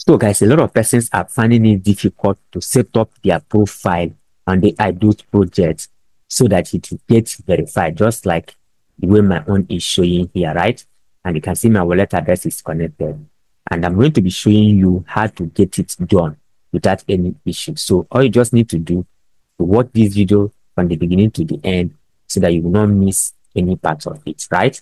So guys, a lot of persons are finding it difficult to set up their profile on the idOS project so that it gets verified, just like the way my own is showing here, right? And you can see my wallet address is connected. And I'm going to be showing you how to get it done without any issue. So all you just need to do to watch this video from the beginning to the end so that you will not miss any part of it, right?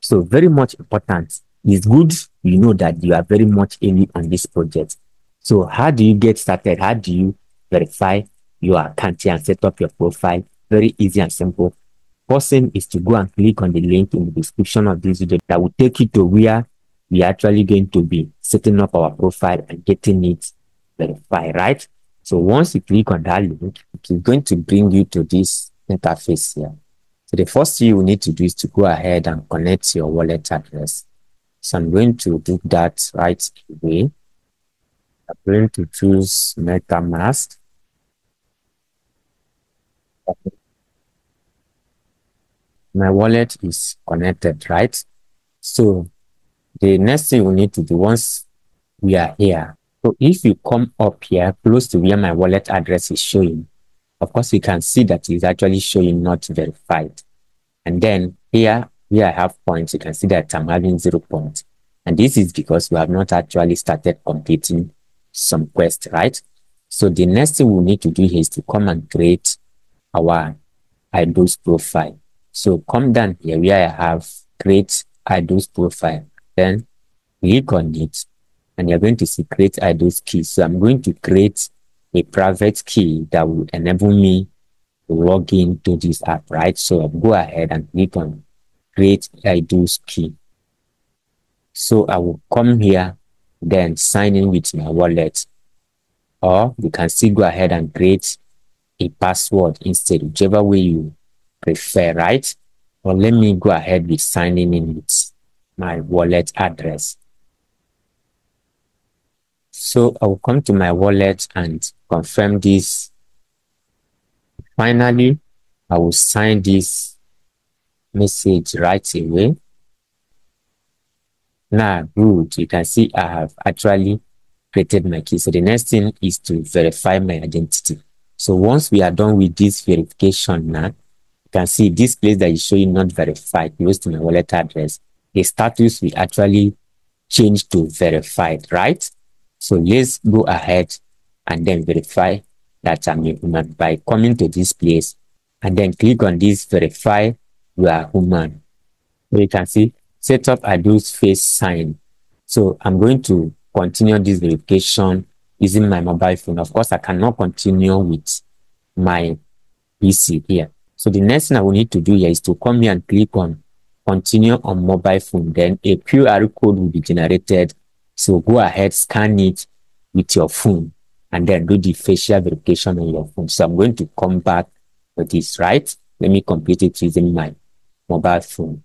So very much important. It's good you know that you are very much in on this project. So how do you get started? How do you verify your account and set up your profile? Very easy and simple. First thing is to go and click on the link in the description of this video that will take you to where we are actually going to be setting up our profile and getting it verified, right? So once you click on that link, it's going to bring you to this interface here. So the first thing you need to do is to go ahead and connect your wallet address. So I'm going to do that right away. I'm going to choose MetaMask. My wallet is connected, right? So the next thing we need to do once we are here. So if you come up here close to where my wallet address is showing, of course, you can see that it's actually showing not verified. And then here, where I have points, you can see that I'm having zero points. And this is because we have not actually started completing some quest, right? So the next thing we need to do is to come and create our idOS profile. So come down here where I have create idOS profile. Then click on it and you're going to see create idOS key. So I'm going to create a private key that will enable me to log into this app, right? So I'll go ahead and click on create idOS key. So I will come here, then sign in with my wallet. Or you can still go ahead and create a password instead, whichever way you prefer, right? Or let me go ahead with signing in with my wallet address. So I will come to my wallet and confirm this. Finally, I will sign this message right away. Now, good. You can see I have actually created my key. So the next thing is to verify my identity. So once we are done with this verification now, you can see this place that is showing not verified close to my wallet address. The status will actually change to verified, right? So let's go ahead and then verify that I'm a human by coming to this place and then click on this verify you are human. So you can see set up idOS face sign. So I'm going to continue this verification using my mobile phone. Of course, I cannot continue with my PC here. So the next thing I will need to do here is to come here and click on continue on mobile phone. Then a QR code will be generated. So go ahead, scan it with your phone and then do the facial verification on your phone. So I'm going to come back with this, right? Let me complete it using my mobile phone.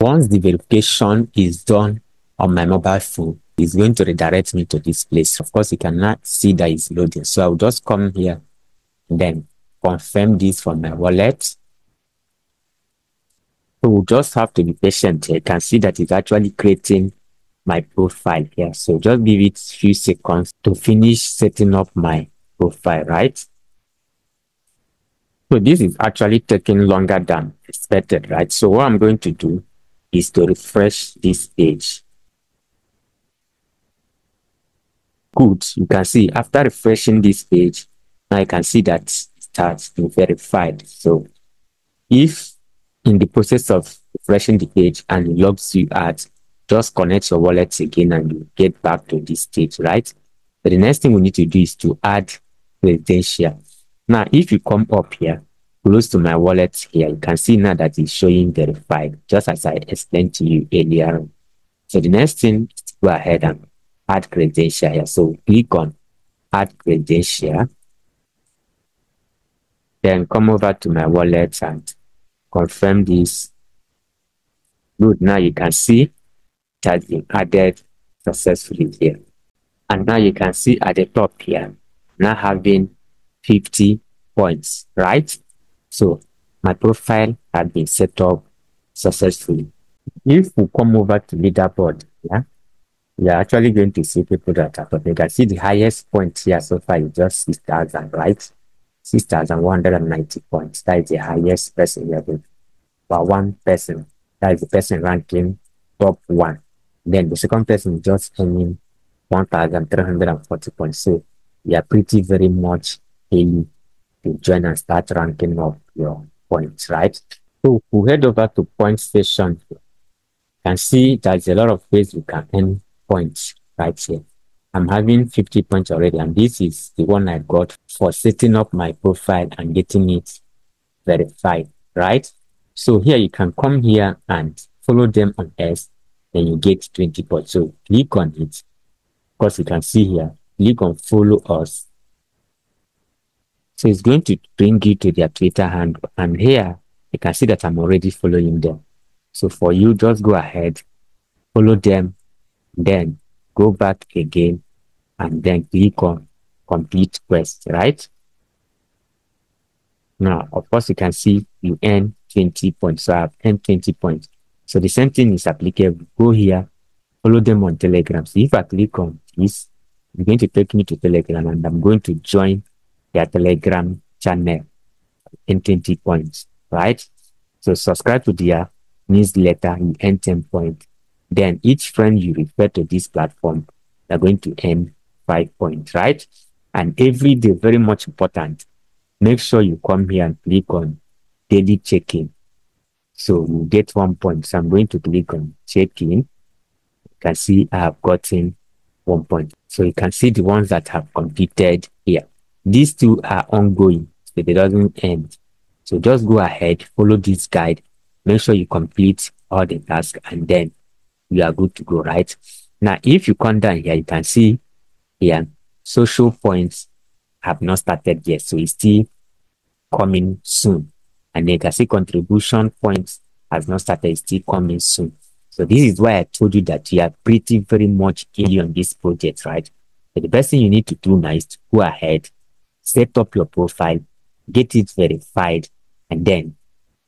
Once the verification is done on my mobile phone, it's going to redirect me to this place. Of course, you cannot see that it's loading. So I'll just come here and then confirm this from my wallet. So we'll just have to be patient. You can see that it's actually creating my profile here. So just give it a few seconds to finish setting up my profile, right? So this is actually taking longer than expected, right? So what I'm going to do is to refresh this page. Good. You can see after refreshing this page, now you can see that it starts to verified. So if in the process of refreshing the page and logs you out, just connect your wallet again and you get back to this stage, right? But the next thing we need to do is to add credential. Now, if you come up here, close to my wallet here, you can see now that it's showing verified, just as I explained to you earlier. So the next thing go ahead and add credential here. So click on add credential. Then come over to my wallet and confirm this. Good. Now you can see it has been added successfully here. And now you can see at the top here, now having 50 points, right? So my profile had been set up successfully. if we come over to leaderboard, yeah, we are actually going to see people that are top. You can see the highest point here so far is just 6,000, right? 6,190 points. That is the highest person here. But one person, that is the person ranking top one. Then the second person just earning 1,340 points. So you are pretty very much able to join and start ranking up your points, right? So we head over to point station. You can see there's a lot of ways you can earn points right here. I'm having 50 points already, and this is the one I got for setting up my profile and getting it verified, right? So here you can come here and follow them on S, then you get 20 points. So click on it. Because you can see here, click on follow us. So it's going to bring you to their Twitter handle. And here you can see that I'm already following them. So for you, just go ahead, follow them, then go back again and then click on complete quest, right? Now, of course, you can see you earn 20 points. So I have earned 20 points. So the same thing is applicable. Go here, follow them on Telegram. So if I click on this, it's going to take me to Telegram and I'm going to join their Telegram channel in 20 points, right? So subscribe to their newsletter, earn 10 points. Then each friend you refer to this platform, they're going to earn five points, right? And every day, very much important, make sure you come here and click on daily check-in. So you get one point. So I'm going to click on check-in. You can see I have gotten one point. So you can see the ones that have completed here. These two are ongoing, so they doesn't end. So just go ahead, follow this guide, make sure you complete all the tasks, and then you are good to go, right? Now, if you come down here, you can see here, social points have not started yet. So it's still coming soon. And you can see contribution points has not started, it's still coming soon. So this is why I told you that you are pretty very much early on this project, right? The best thing you need to do now is to go ahead, set up your profile, get it verified, and then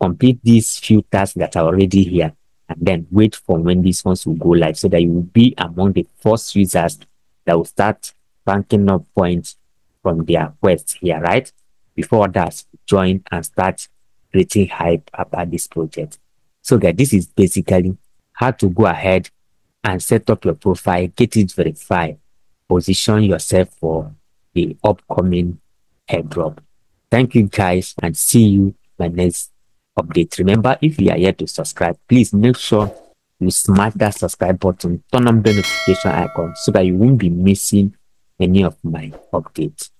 complete these few tasks that are already here and then wait for when these ones will go live so that you will be among the first users that will start banking up points from their quest here, right? Before others join and start creating hype about this project. So that this is basically how to go ahead and set up your profile, get it verified, position yourself for the upcoming airdrop. Thank you guys and see you my next update. Remember, if you are yet to subscribe, please make sure you smash that subscribe button, turn on the notification icon so that you won't be missing any of my updates.